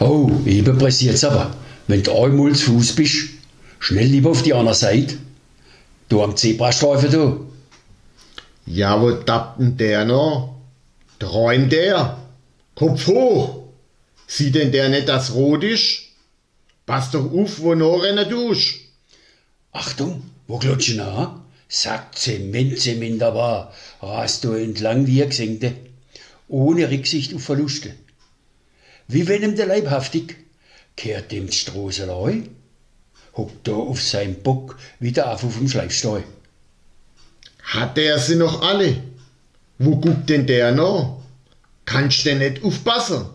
Oh, eben pressiert's aber. Wenn du einmal zu Fuß bist, schnell lieber auf die andere Seite. Du am Zebrastreifen, du. Ja, wo tappt denn der noch? Träumt der? Kopf hoch! Sieht denn der nicht, dass rot ist? Pass doch auf, wo noch rennen tust. Achtung, wo klutschen an? Sagt Zement, Zement aber, rast du entlang wie ein Gesenkte, ohne Rücksicht auf Verluste. Wie wenn ihm der Leibhaftig, kehrt dem die Straße rein, hockt da auf seinem Bock wieder auf auf dem Schleifstall. Hat der sie noch alle? Wo guckt denn der noch? Kannst denn nicht aufpassen?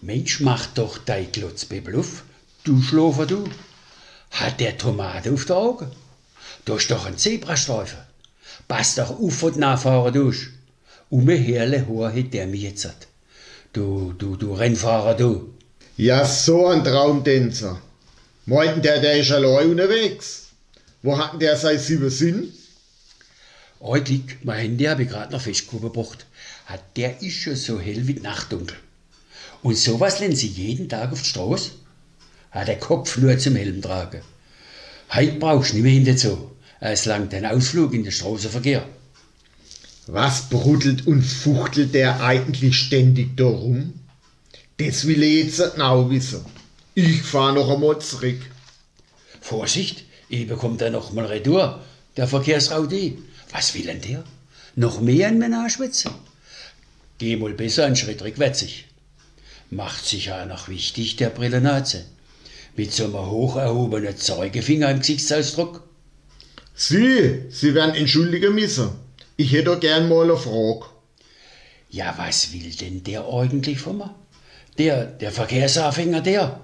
Mensch, mach doch dein Glotzbebel auf, du Schlafer, du. Hat der Tomate auf der Augen? Du hast doch einen Zebrastreifen. Pass doch auf, du nachfahren. Um ein herrle Haar hat der mich jetzt. Du, du, du Rennfahrer, du. Ja, so ein Traumtänzer. Meinten der, der ist allein unterwegs? Wo hat denn der sein sieben Sinn? Eigentlich, mein Handy habe ich gerade noch festgehoben gebracht. Hat der ist schon so hell wie Nachtdunkel. Und sowas lernen sie jeden Tag auf die Straße? Hat der Kopf nur zum Helm tragen. Heute brauchst du nicht mehr hinterzu. Es langt ein Ausflug in den Straßenverkehr. Was brudelt und fuchtelt der eigentlich ständig da rum? Das will ich jetzt genau wissen. Ich fahr noch einmal zurück. Vorsicht, eben kommt er noch mal retour, der Verkehrsraudi. Was will denn der? Noch mehr in Männer schwitzen? Geh mal besser einen Schritt rückwärtsig. Macht sich ja noch wichtig, der Brillenaze. Mit so einem hoch erhobenen Zeigefinger im Gesichtsausdruck. Sie, Sie werden entschuldigen müssen. Ich hätte doch gern mal eine Frage. Ja, was will denn der eigentlich von mir? Der, der Verkehrsanfänger, der.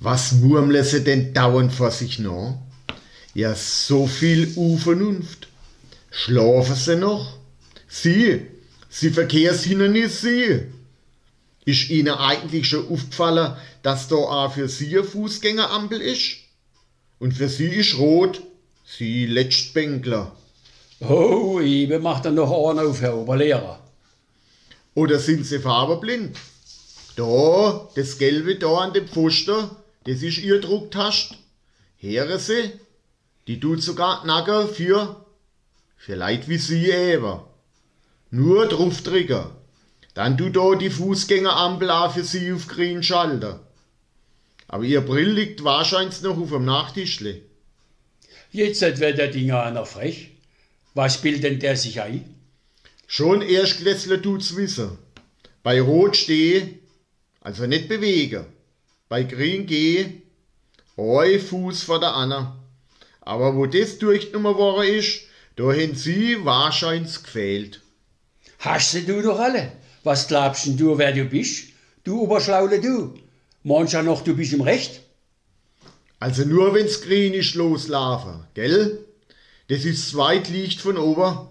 Was murmle sie denn dauernd vor sich nach? Ja, so viel Unvernunft. Schlafen sie noch? Sie, Sie Verkehrshindernis, Sie. Ist Ihnen eigentlich schon aufgefallen, dass da auch für Sie eine Fußgängerampel ist? Und für Sie ist rot, Sie Letztbänkler. Oh, eben macht er noch einer auf, Herr Oberlehrer. Oder sind Sie farbenblind? Da, das Gelbe da an dem Pfosten, das ist Ihr Drucktast. Hören Sie, die tut sogar Nacken für, für Leute wie Sie eben. Nur draufdrücken. Dann tut da die Fußgängerampel auch für Sie auf grün schalten. Aber Ihr Brill liegt wahrscheinlich noch auf dem Nachtischle. Jetzt wird der Dinger einer frech. Was bildet der sich ein? Schon Erstklässler tut's wissen. Bei Rot steh, also nicht bewegen. Bei Grün geh, ein Fuß vor der Anna. Aber wo das durchgenommen worden ist, da haben sie wahrscheinlich gefehlt. Hast sie du doch alle? Was glaubst denn du, wer du bist? Du Oberschlaule, du. Meinst ja noch, du bist im Recht? Also nur wenn's grün ist loslaufen, gell? Das ist das Zweitlicht von oben.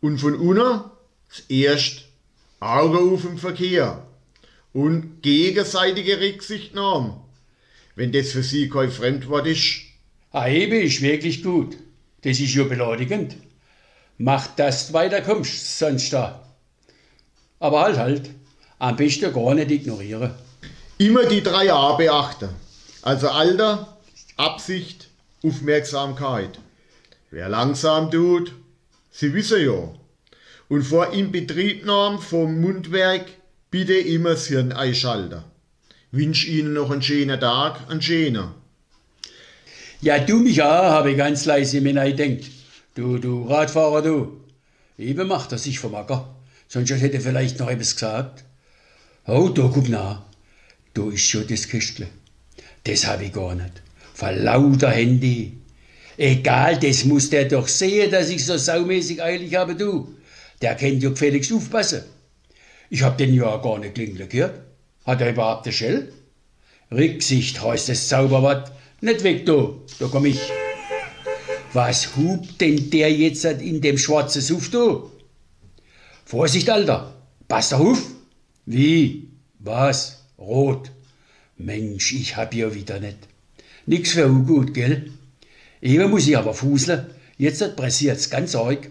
Und von unten das erst Auge auf im Verkehr. Und gegenseitige Rücksichtnahme. Wenn das für Sie kein Fremdwort ist. Ah, eben ist wirklich gut. Das ist ja beleidigend. Mach, dass du weiterkommst, sonst da. Aber halt, halt. Am besten gar nicht ignorieren. Immer die drei A beachten. Also Alter, Absicht, Aufmerksamkeit. Wer langsam tut, Sie wissen ja. Und vor Inbetriebnahme vom Mundwerk bitte immer das Hirn einschalten. Wünsch Ihnen noch einen schönen Tag, einen schönen. Ja, du mich auch, habe ich ganz leise mir gedacht. Du, du Radfahrer, du. Eben macht er sich vom Acker. Sonst hätte er vielleicht noch etwas gesagt. Oh, da guck nach. Da ist schon das Kistle. Das habe ich gar nicht. Vor lauter Handy. Egal, das muss der doch sehen, dass ich so saumäßig eilig habe, du. Der kennt ja gefälligst aufpassen. Ich hab den ja gar nicht klingeln gehört. Hat er überhaupt eine Schell? Rücksicht heißt das Zauberwort. Nicht weg, du. Da komm ich. Was hupt denn der jetzt in dem schwarzen Suff, du? Vorsicht, Alter. Pass doch auf. Wie? Was? Rot. Mensch, ich hab ja wieder nicht. Nix für ungut, gell? Eben muss ich aber fuseln. Jetzt pressiert's ganz arg.